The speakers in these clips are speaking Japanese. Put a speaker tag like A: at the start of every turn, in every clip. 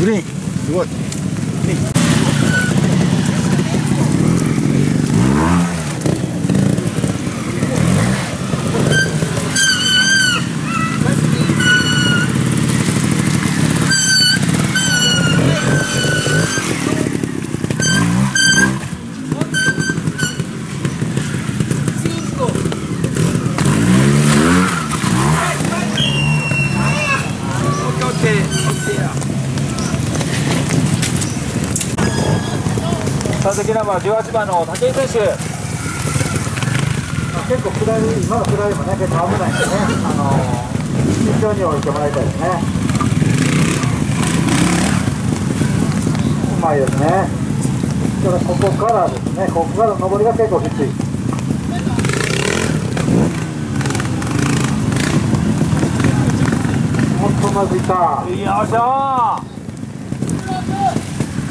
A: グリーンすごい
B: 3席ナンバー18番の武井選手。
A: 結構下り今の下りもね結構危ないんでね。あの慎重に置いてもらいたいですね。うまいですね。ただここからですねここから上りが結構きつい。もっとまずいた。
B: よいしょ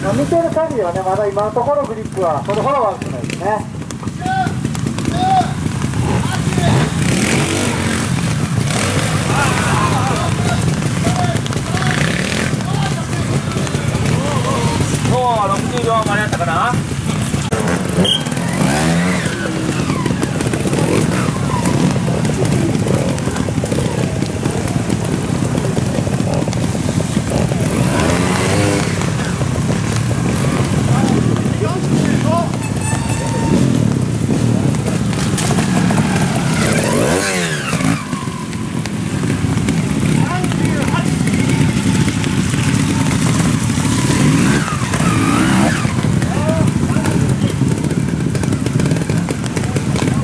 A: まあ見てる限りはねまだ今のところグリップはそれほど悪くないですね。
B: もう60秒間に合ったかな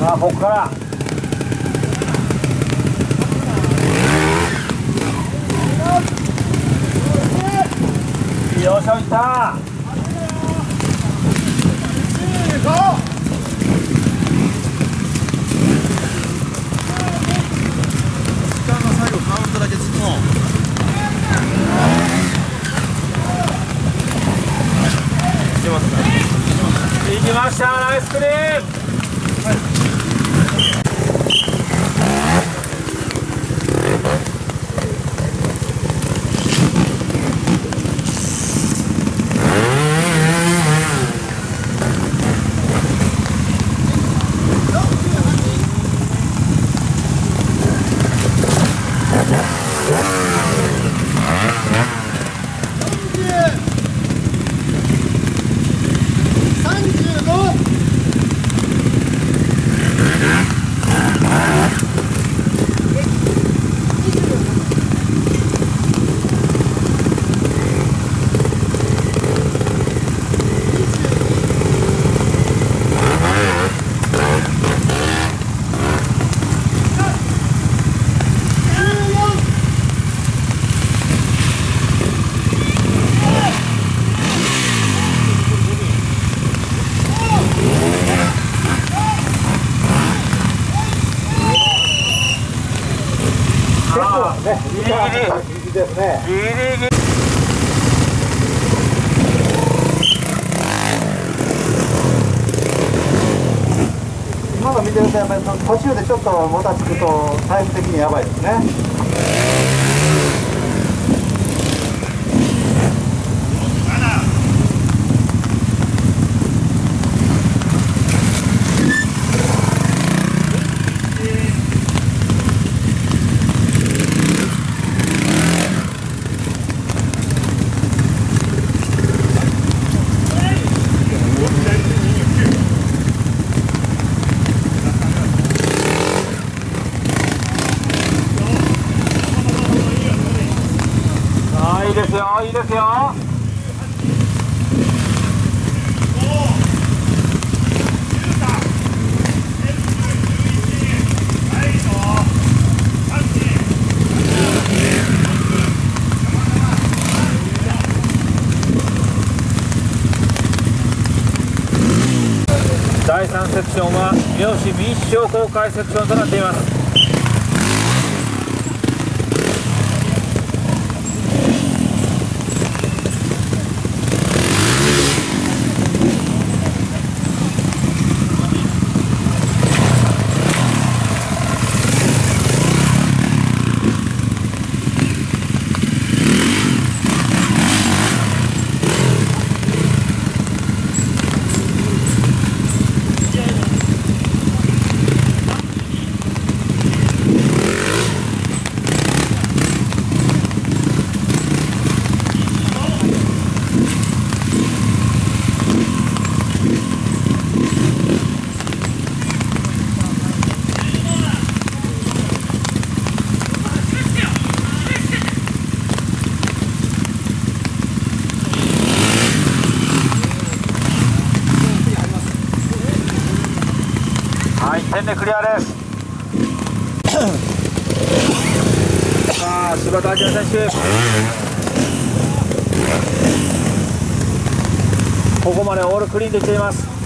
B: さあここからましょういった
C: 時間が最後カウントだけずっと出ますか
B: 行きましたナイスクリーン
A: 結構ね
B: ギリギリ
A: ギリですね
B: ギリギリ
A: 今の見てるとやっぱり途中でちょっともたつくとタイズ的にやばいですね
B: あーいいですよいいですよ第3セクションは三好民解説となっています。リアです。さあ柴田明選手。ここまでオールクリーンできています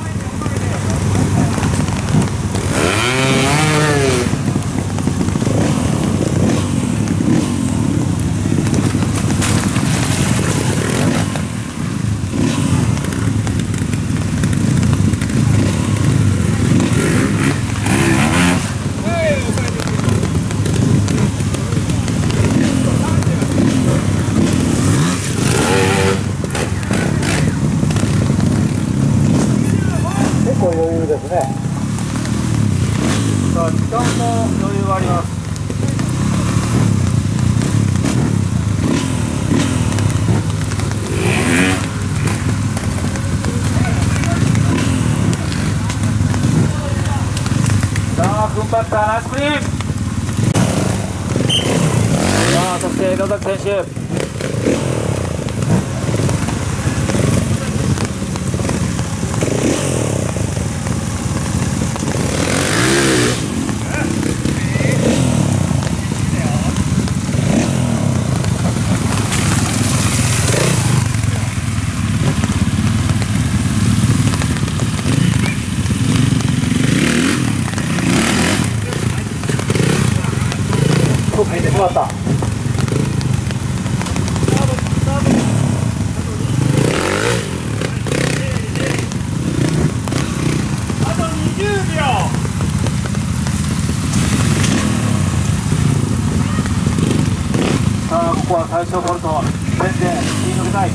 A: 結構余裕ですね
B: さあ時間も余裕がありますさあ踏ん張ったナイスクリーンさあそして野崎選手
A: 入ってしまった。
B: さあここは最初ボルト全然言い抜けたい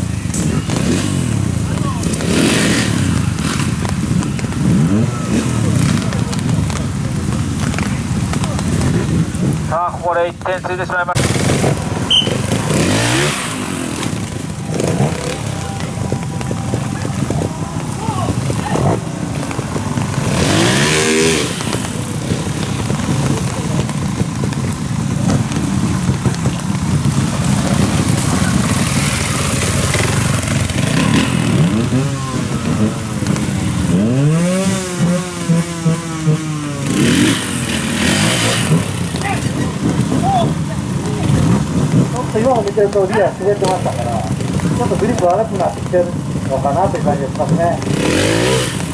B: さあここで1点ついてしまいました
A: っと今も見てるとリア滑ってましたからちょっとグリップ悪くなってきてるのかなという感じがしますね。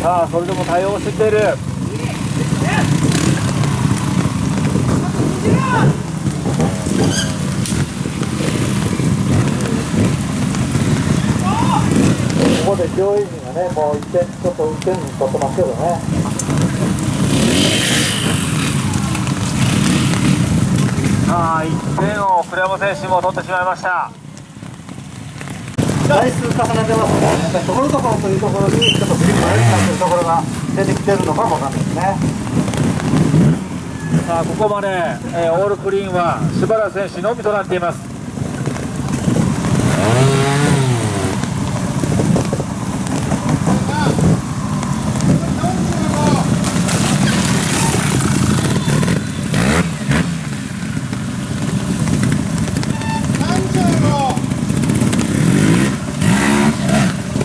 B: さあそれでも対応してきている。
A: ここで上位陣がねもう1点ちょっと1点に取ってますけどね。
B: あ1点を栗山選手も取ってしまいました。
A: 台数重ねてますね。やっぱりところどころというところにちょっとグリップ悪くなってるところが出てきてるのかもわかんないですね。
B: さあここまで、えーオールクリーンは柴田選手のみとなっています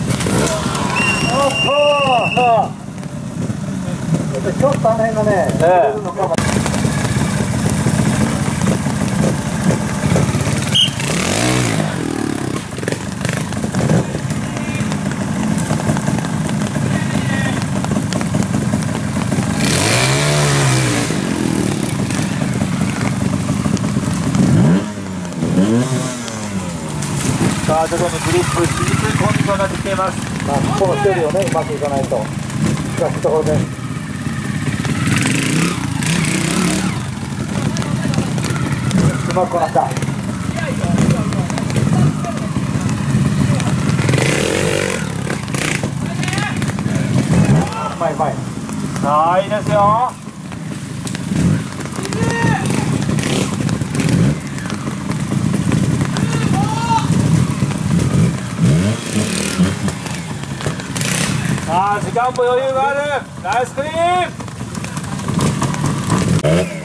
A: おっとさあやっぱりちょっとあの辺がね
B: ええ
A: 出るのかも
B: さあ徐々にグリップしにくいコンディションになってきています
A: まあこの距離をねうまくいかないと。難しいところで。すうまくこなした。うまいうまい。
B: さあいいですよ。あ時間も余裕がある。ナイスクリーン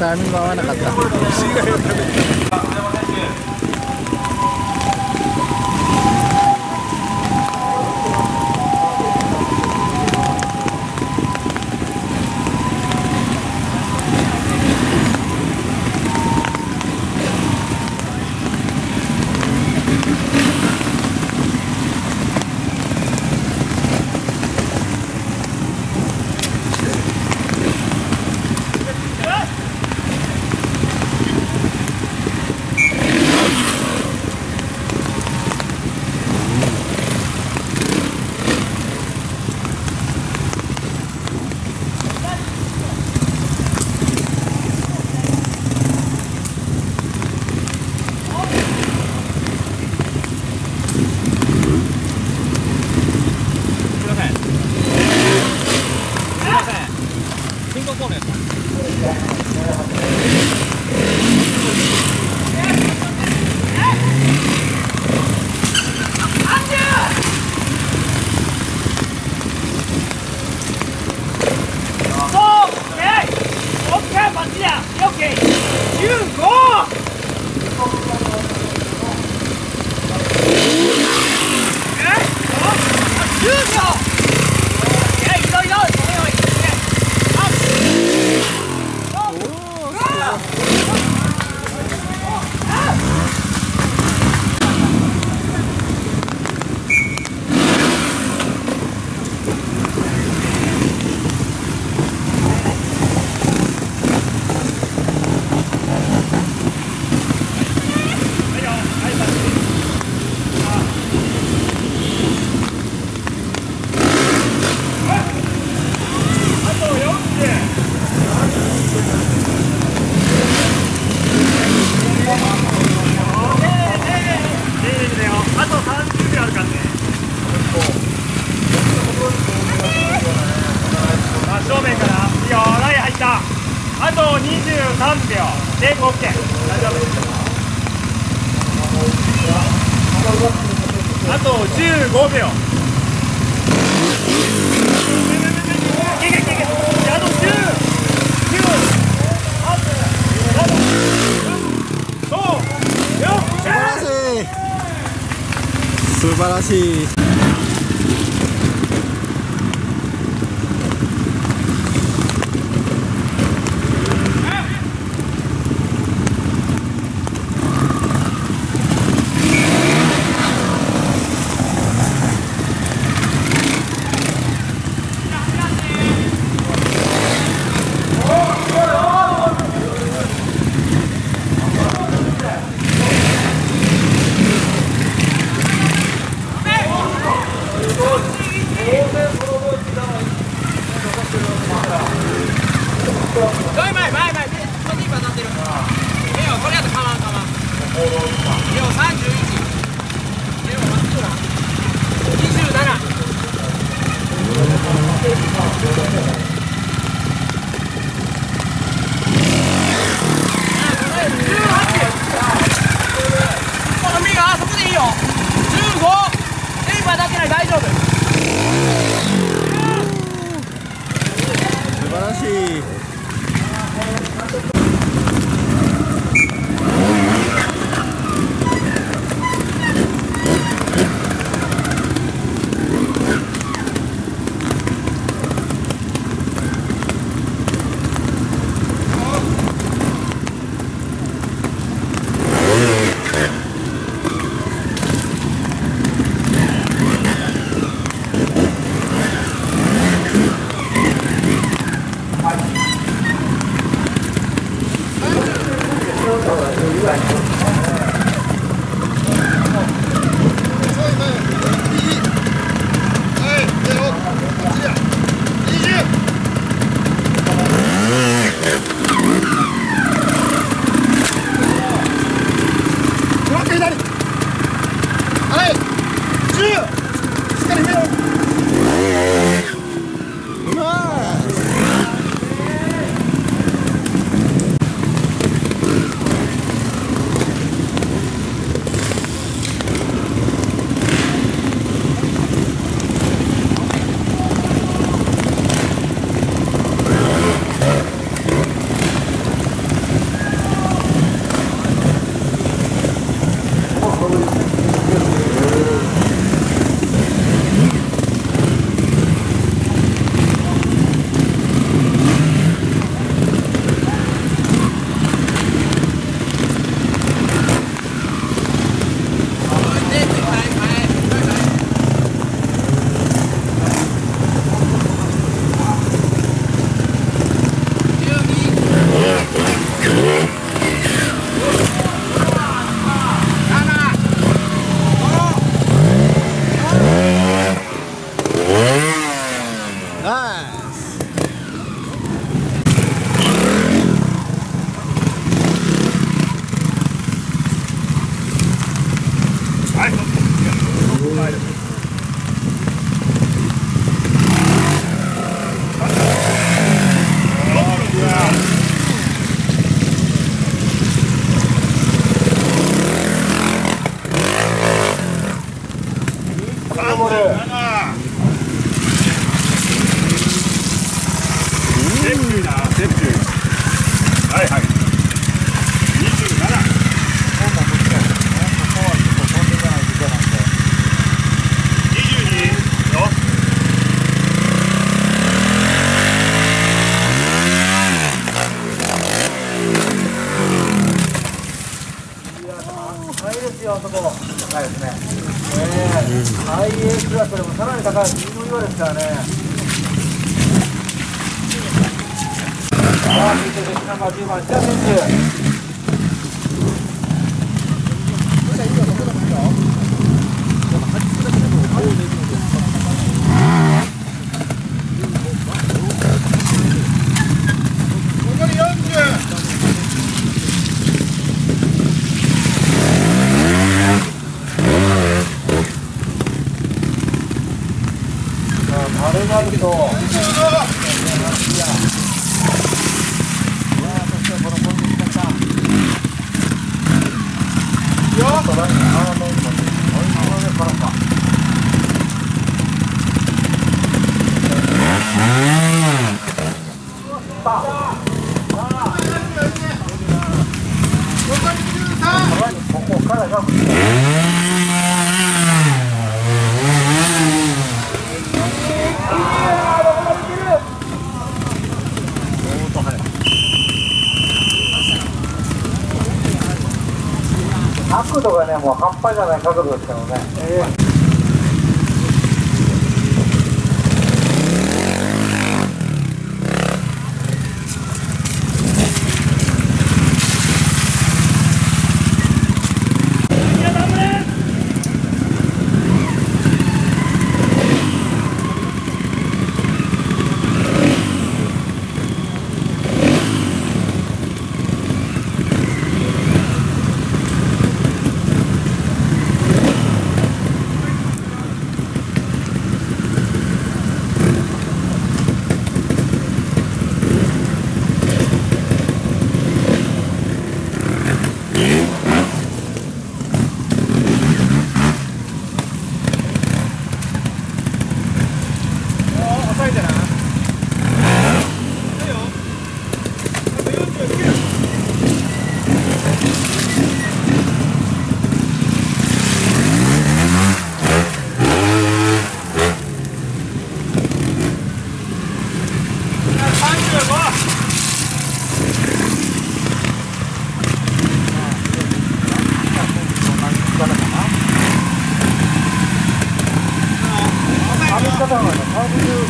C: タイミン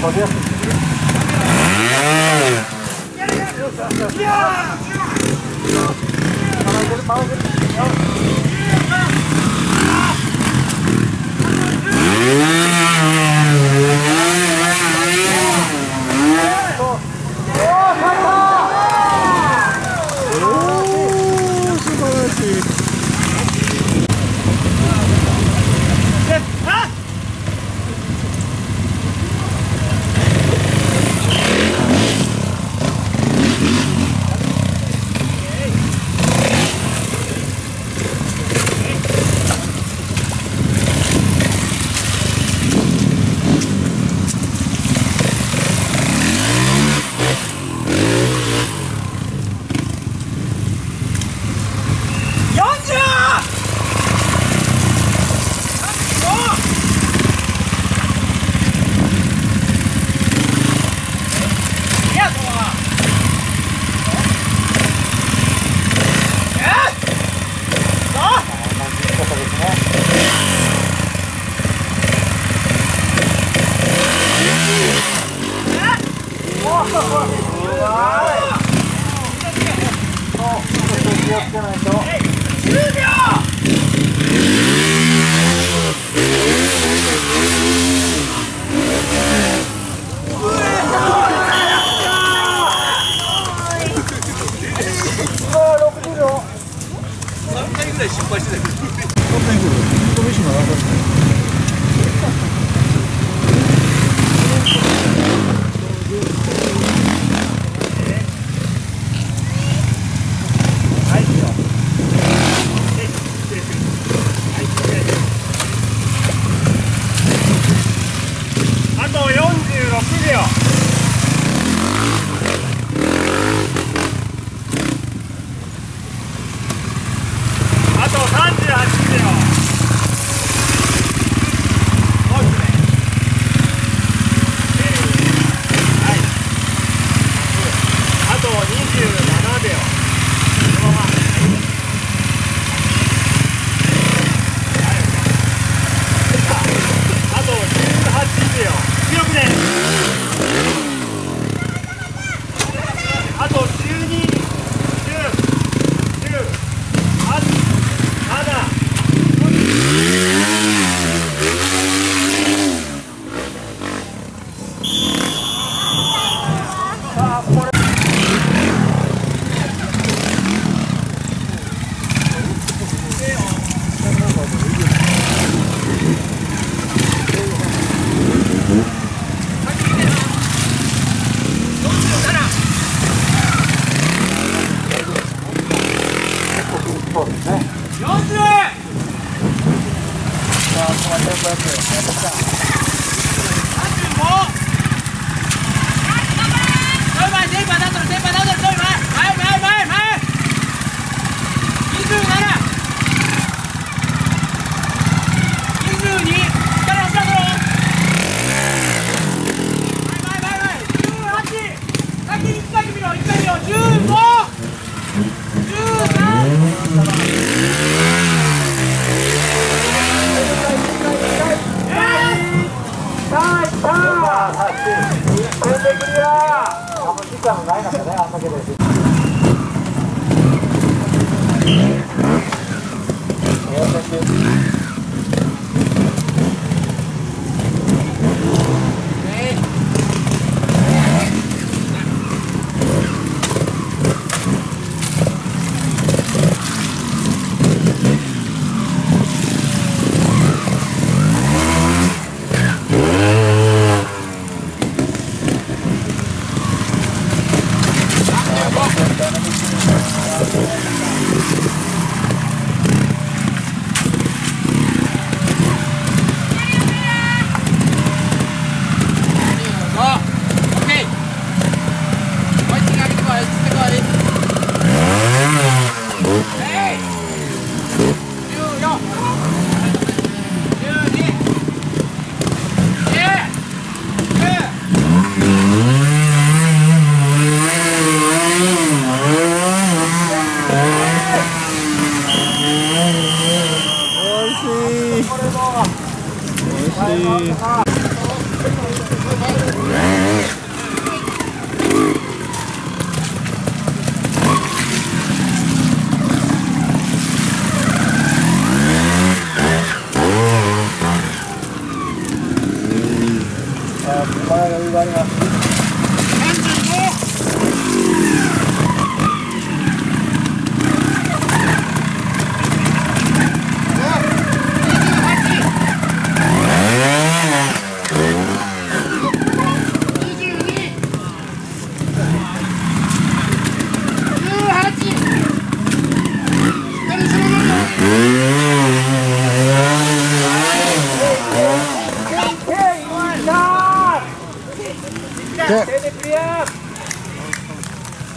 C: поверхность. もない